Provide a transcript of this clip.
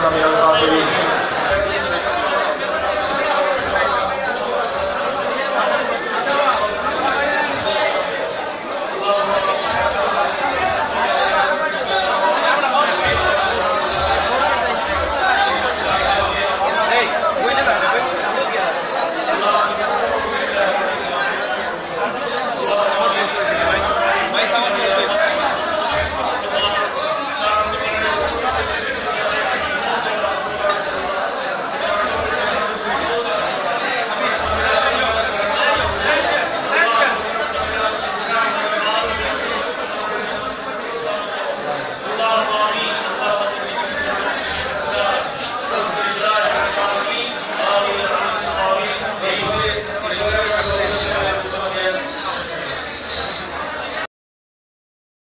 の皆様